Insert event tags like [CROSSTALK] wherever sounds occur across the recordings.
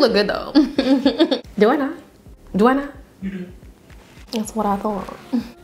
look good though. [LAUGHS] Do I not? Do I not? You do. That's what I thought.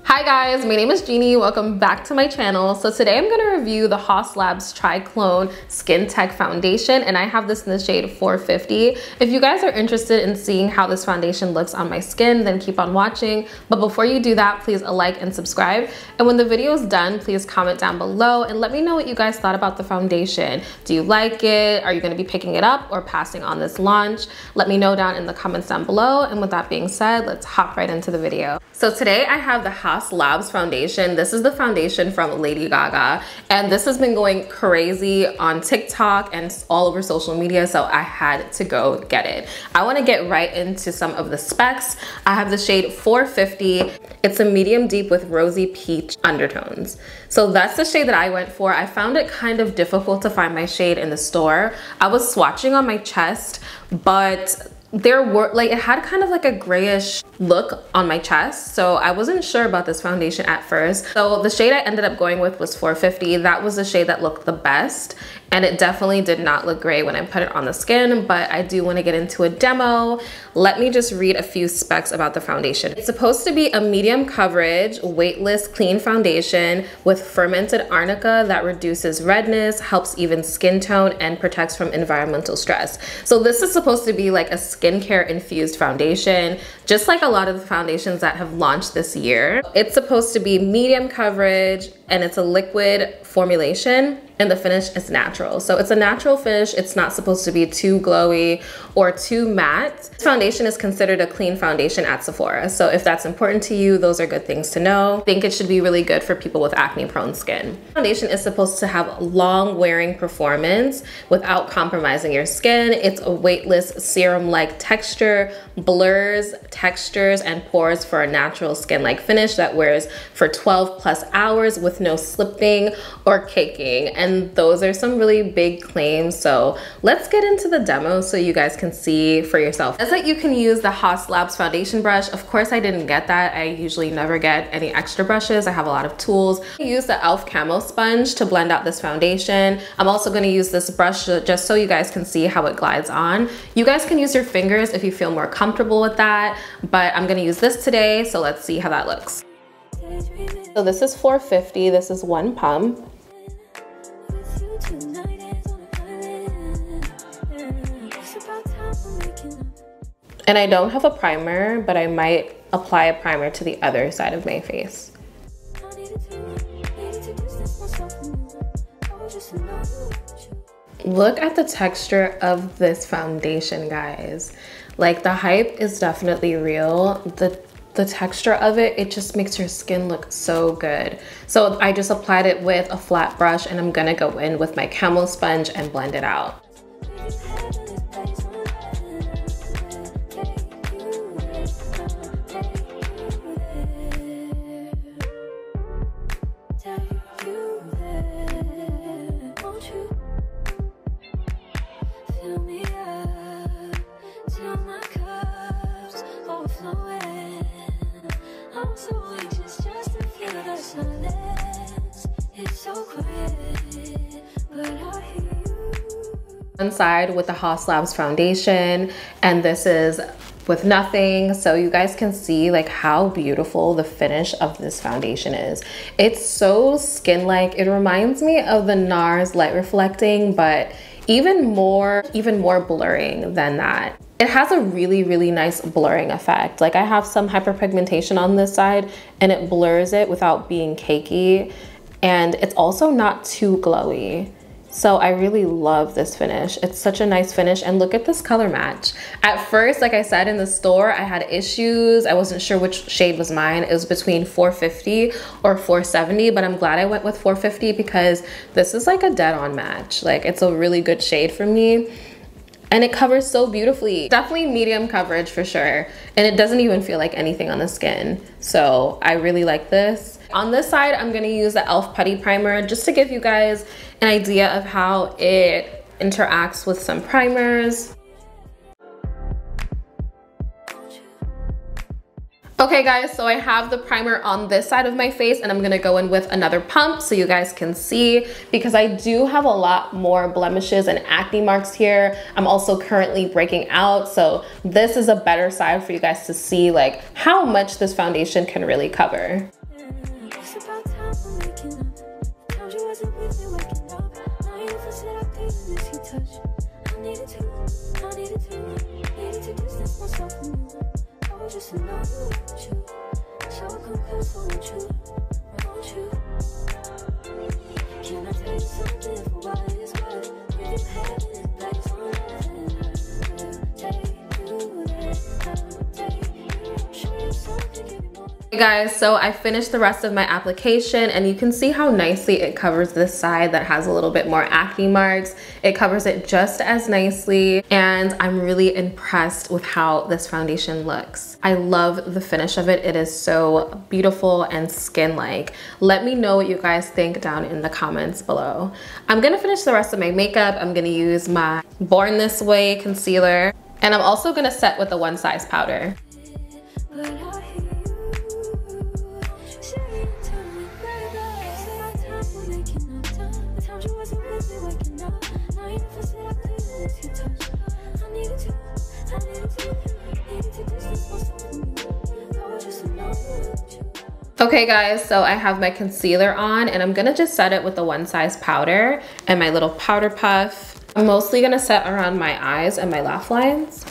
Hi guys, my name is Jeannie. Welcome back to my channel. So today I'm gonna review the Haus Labs Triclone Skin Tech Foundation and I have this in the shade 450. If you guys are interested in seeing how this foundation looks on my skin, then keep on watching. But before you do that, please like and subscribe. And when the video is done, please comment down below and let me know what you guys thought about the foundation. Do you like it? Are you gonna be picking it up or passing on this launch? Let me know down in the comments down below. And with that being said, let's hop right into the video. So today I have the Haus Haus Labs foundation. This is the foundation from Lady Gaga. And this has been going crazy on TikTok and all over social media. So I had to go get it. I wanna get right into some of the specs. I have the shade 450. It's a medium deep with rosy peach undertones. So that's the shade that I went for. I found it kind of difficult to find my shade in the store. I was swatching on my chest, but there were like it had kind of like a grayish look on my chest so I wasn't sure about this foundation at first so the shade I ended up going with was 450 that was the shade that looked the best and it definitely did not look great when I put it on the skin, but I do wanna get into a demo. Let me just read a few specs about the foundation. It's supposed to be a medium coverage, weightless, clean foundation with fermented arnica that reduces redness, helps even skin tone, and protects from environmental stress. So this is supposed to be like a skincare infused foundation, just like a lot of the foundations that have launched this year. It's supposed to be medium coverage, and it's a liquid formulation and the finish is natural. So it's a natural finish. It's not supposed to be too glowy or too matte. This foundation is considered a clean foundation at Sephora. So if that's important to you, those are good things to know. I think it should be really good for people with acne prone skin. Foundation is supposed to have long wearing performance without compromising your skin. It's a weightless serum-like texture, blurs, textures, and pores for a natural skin-like finish that wears for 12 plus hours with no slipping or caking. And those are some really big claims. So let's get into the demo so you guys can see for yourself. As that you can use the Haus Labs foundation brush. Of course, I didn't get that. I usually never get any extra brushes. I have a lot of tools. I use the e.l.f. Camo Sponge to blend out this foundation. I'm also gonna use this brush just so you guys can see how it glides on. You guys can use your fingers if you feel more comfortable with that, but I'm gonna use this today, so let's see how that looks. So this is 450, this is one pump. And I don't have a primer, but I might apply a primer to the other side of my face. Look at the texture of this foundation, guys. Like the hype is definitely real. The the texture of it, it just makes your skin look so good. So I just applied it with a flat brush and I'm gonna go in with my Camo sponge and blend it out. One side with the Haus Labs foundation and this is with nothing. So you guys can see like how beautiful the finish of this foundation is. It's so skin like it reminds me of the nars light reflecting but even more even more blurring than that it has a really really nice blurring effect like i have some hyperpigmentation on this side and it blurs it without being cakey and it's also not too glowy so I really love this finish. It's such a nice finish and look at this color match. At first, like I said in the store, I had issues. I wasn't sure which shade was mine. It was between 450 or 470, but I'm glad I went with 450 because this is like a dead on match. Like it's a really good shade for me and it covers so beautifully. Definitely medium coverage for sure. And it doesn't even feel like anything on the skin. So I really like this. On this side, I'm gonna use the e.l.f. Putty Primer just to give you guys an idea of how it interacts with some primers. Okay guys, so I have the primer on this side of my face and I'm gonna go in with another pump so you guys can see because I do have a lot more blemishes and acne marks here. I'm also currently breaking out, so this is a better side for you guys to see like how much this foundation can really cover. Just to know you want you. So confused, want you, want you. Can I tell you something for it's what have place on Take you take you, show you something, Hey guys, so I finished the rest of my application and you can see how nicely it covers this side that has a little bit more acne marks. It covers it just as nicely and I'm really impressed with how this foundation looks. I love the finish of it. It is so beautiful and skin-like. Let me know what you guys think down in the comments below. I'm gonna finish the rest of my makeup. I'm gonna use my Born This Way concealer and I'm also gonna set with the One Size powder. Okay guys, so I have my concealer on and I'm gonna just set it with the one size powder and my little powder puff. I'm mostly gonna set around my eyes and my laugh lines.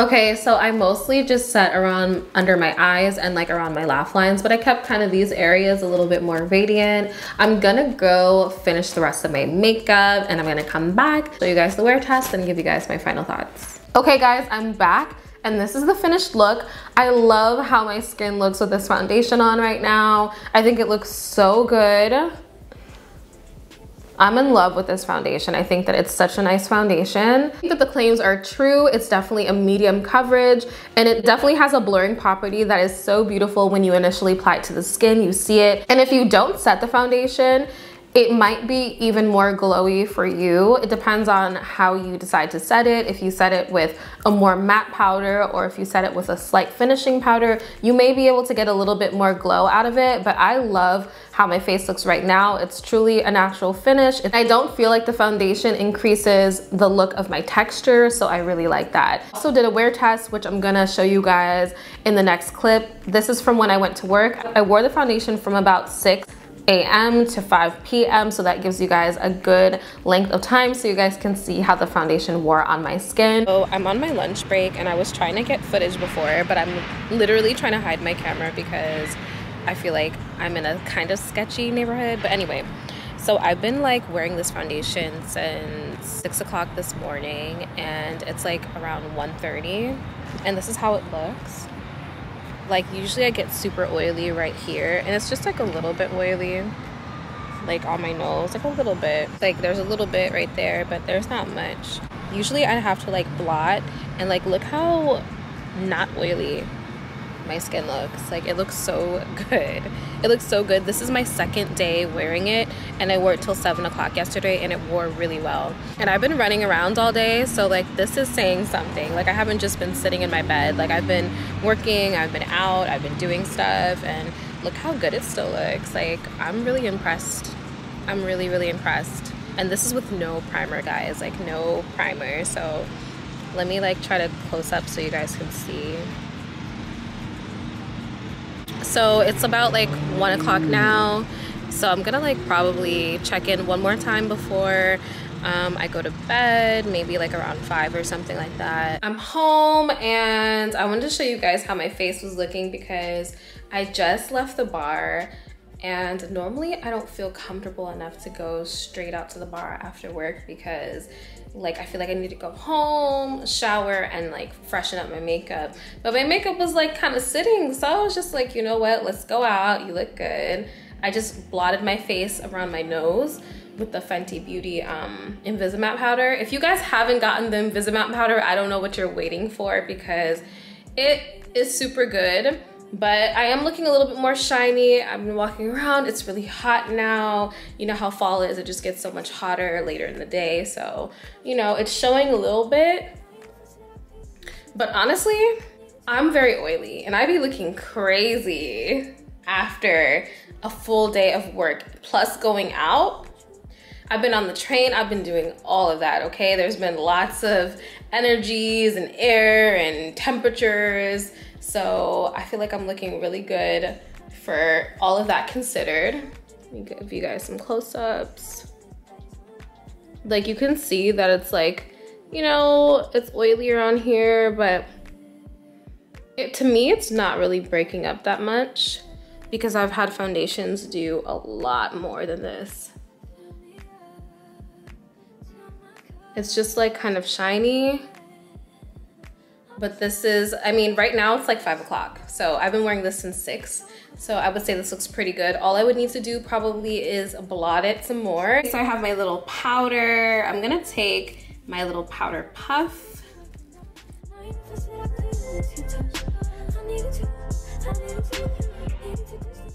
Okay, so I mostly just set around under my eyes and like around my laugh lines, but I kept kind of these areas a little bit more radiant. I'm gonna go finish the rest of my makeup and I'm gonna come back, show you guys the wear test and give you guys my final thoughts. Okay guys, I'm back and this is the finished look. I love how my skin looks with this foundation on right now. I think it looks so good. I'm in love with this foundation. I think that it's such a nice foundation. That the claims are true. It's definitely a medium coverage and it definitely has a blurring property that is so beautiful when you initially apply it to the skin. You see it. And if you don't set the foundation, it might be even more glowy for you. It depends on how you decide to set it. If you set it with a more matte powder or if you set it with a slight finishing powder, you may be able to get a little bit more glow out of it. But I love how my face looks right now. It's truly a natural finish. I don't feel like the foundation increases the look of my texture, so I really like that. Also did a wear test, which I'm gonna show you guys in the next clip. This is from when I went to work. I wore the foundation from about six a.m. to 5 p.m. So that gives you guys a good length of time so you guys can see how the foundation wore on my skin. So I'm on my lunch break and I was trying to get footage before, but I'm literally trying to hide my camera because I feel like I'm in a kind of sketchy neighborhood. But anyway, so I've been like wearing this foundation since 6 o'clock this morning and it's like around 1.30 and this is how it looks like usually I get super oily right here and it's just like a little bit oily like on my nose like a little bit. Like there's a little bit right there but there's not much. Usually I have to like blot and like look how not oily my skin looks. Like it looks so good. It looks so good. This is my second day wearing it and I wore it till seven o'clock yesterday and it wore really well. And I've been running around all day. So like this is saying something. Like I haven't just been sitting in my bed. Like I've been working, I've been out, I've been doing stuff and look how good it still looks. Like I'm really impressed. I'm really, really impressed. And this is with no primer guys, like no primer. So let me like try to close up so you guys can see. So it's about like one o'clock now. So I'm gonna like probably check in one more time before um, I go to bed, maybe like around five or something like that. I'm home and I wanted to show you guys how my face was looking because I just left the bar and normally I don't feel comfortable enough to go straight out to the bar after work because like I feel like I need to go home, shower, and like freshen up my makeup. But my makeup was like kind of sitting, so I was just like, you know what, let's go out, you look good. I just blotted my face around my nose with the Fenty Beauty um, Invisimatte powder. If you guys haven't gotten the Invisimatte powder, I don't know what you're waiting for because it is super good but I am looking a little bit more shiny. I've been walking around. It's really hot now. You know how fall is. It just gets so much hotter later in the day. So, you know, it's showing a little bit. But honestly, I'm very oily and I'd be looking crazy after a full day of work plus going out. I've been on the train, I've been doing all of that, okay? There's been lots of energies and air and temperatures so I feel like I'm looking really good for all of that considered. Let me give you guys some close-ups. Like you can see that it's like, you know, it's oily around here, but it, to me, it's not really breaking up that much because I've had foundations do a lot more than this. It's just like kind of shiny but this is, I mean, right now it's like five o'clock. So I've been wearing this since six. So I would say this looks pretty good. All I would need to do probably is blot it some more. So I have my little powder. I'm gonna take my little powder puff.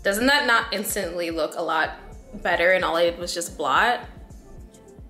Doesn't that not instantly look a lot better and all I did was just blot?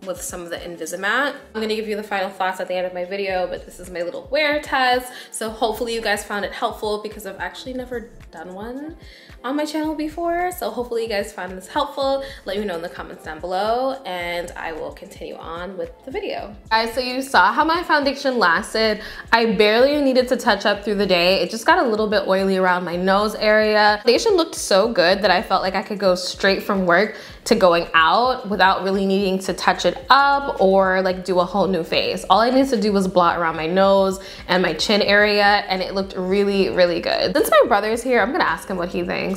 With some of the Invisimatte. I'm gonna give you the final thoughts at the end of my video, but this is my little wear test. So hopefully you guys found it helpful because I've actually never done one on my channel before. So hopefully you guys found this helpful. Let me know in the comments down below and I will continue on with the video. Guys, so you saw how my foundation lasted. I barely needed to touch up through the day. It just got a little bit oily around my nose area. Foundation looked so good that I felt like I could go straight from work to going out without really needing to touch it up or like do a whole new face. All I needed to do was blot around my nose and my chin area and it looked really, really good. Since my brother's here, I'm gonna ask him what he thinks.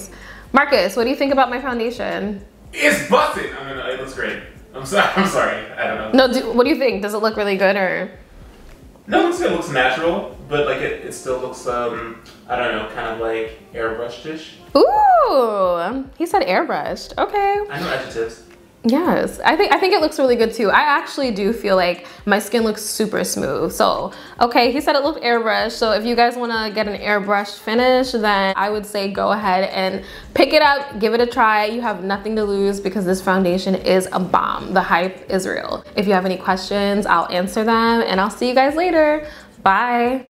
Marcus, what do you think about my foundation? It's busted! I mean, it looks great. I'm sorry, [LAUGHS] I'm sorry, I don't know. No, do, what do you think? Does it look really good or? No, it looks, it looks natural, but like it, it still looks, um, I don't know, kind of like airbrushed-ish. Ooh, he said airbrushed. Okay. I know adjectives. Yes, I think I think it looks really good too. I actually do feel like my skin looks super smooth. So, okay, he said it looked airbrushed. So if you guys want to get an airbrush finish, then I would say go ahead and pick it up, give it a try. You have nothing to lose because this foundation is a bomb. The hype is real. If you have any questions, I'll answer them and I'll see you guys later. Bye.